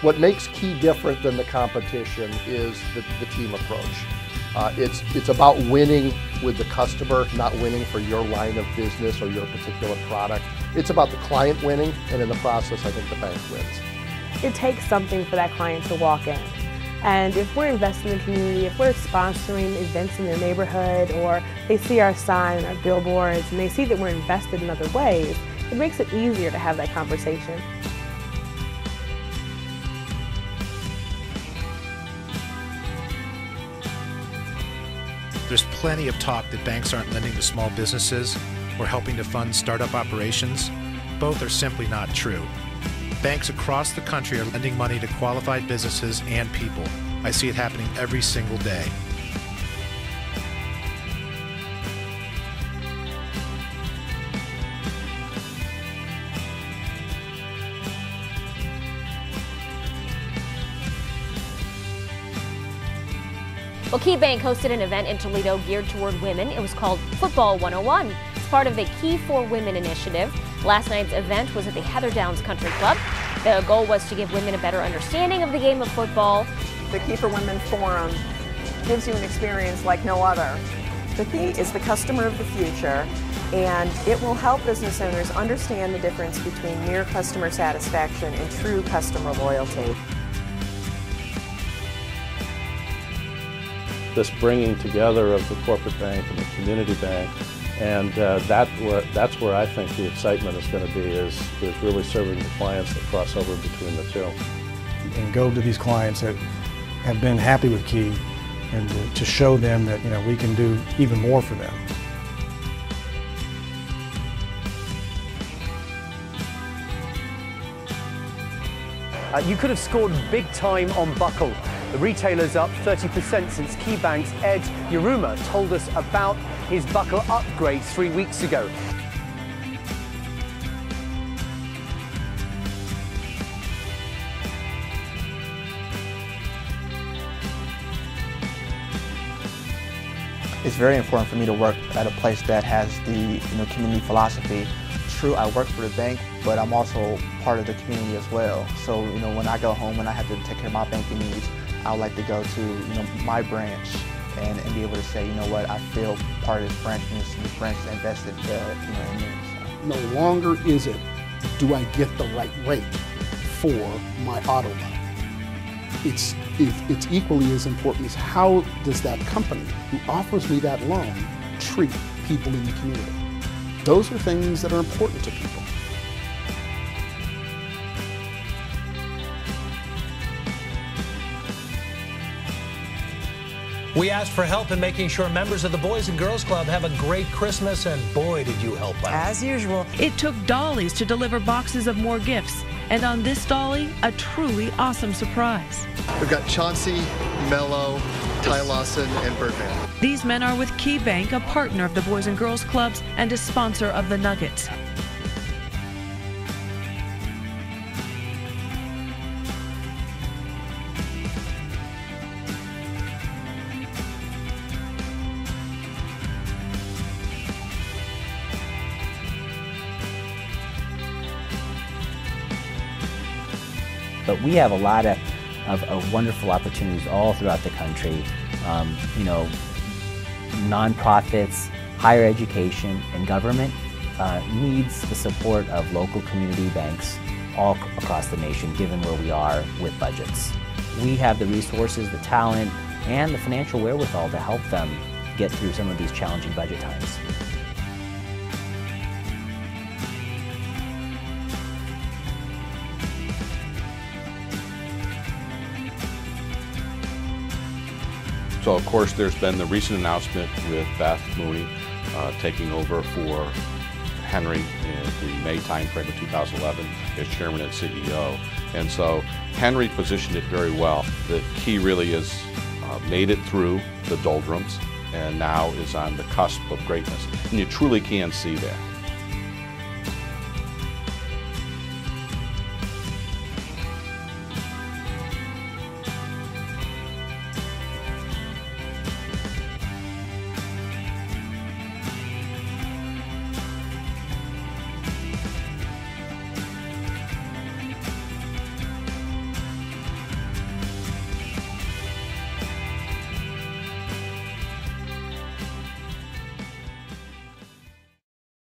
What makes Key different than the competition is the, the team approach. Uh, it's, it's about winning with the customer, not winning for your line of business or your particular product. It's about the client winning, and in the process, I think the bank wins. It takes something for that client to walk in. And if we're investing in the community, if we're sponsoring events in their neighborhood, or they see our sign, our billboards, and they see that we're invested in other ways, it makes it easier to have that conversation. There's plenty of talk that banks aren't lending to small businesses or helping to fund startup operations. Both are simply not true. Banks across the country are lending money to qualified businesses and people. I see it happening every single day. Well, Key Bank hosted an event in Toledo geared toward women. It was called Football 101. It's part of the Key for Women initiative. Last night's event was at the Heather Downs Country Club. The goal was to give women a better understanding of the game of football. The Key for Women Forum gives you an experience like no other. The Key is the customer of the future, and it will help business owners understand the difference between mere customer satisfaction and true customer loyalty. This bringing together of the corporate bank and the community bank. And uh, that where, that's where I think the excitement is going to be is, is really serving the clients that cross over between the two. And go to these clients that have been happy with Key and to, to show them that you know we can do even more for them. Uh, you could have scored big time on Buckle. The retailer's up 30% since KeyBank's Ed Yruma told us about his Buckle upgrade three weeks ago. It's very important for me to work at a place that has the you know, community philosophy true, I work for the bank, but I'm also part of the community as well. So, you know, when I go home and I have to take care of my banking needs, I would like to go to, you know, my branch and, and be able to say, you know what, I feel part of this branch and this, branch invested, uh, you know, in me. So. No longer is it, do I get the right rate for my auto loan? It's, it's equally as important as how does that company who offers me that loan treat people in the community? Those are things that are important to people. We asked for help in making sure members of the Boys and Girls Club have a great Christmas, and boy, did you help out. As usual. It took dollies to deliver boxes of more gifts, and on this dolly, a truly awesome surprise. We've got Chauncey, Melo, Ty Lawson, and Birdman. These men are with Key Bank, a partner of the Boys and Girls Clubs and a sponsor of the Nuggets. But we have a lot of, of, of wonderful opportunities all throughout the country. Um, you know, nonprofits, higher education, and government uh, needs the support of local community banks all across the nation, given where we are with budgets. We have the resources, the talent, and the financial wherewithal to help them get through some of these challenging budget times. So, of course, there's been the recent announcement with Beth Mooney uh, taking over for Henry in the May timeframe of 2011 as chairman and CEO. And so Henry positioned it very well The key really is uh, made it through the doldrums and now is on the cusp of greatness. And you truly can see that.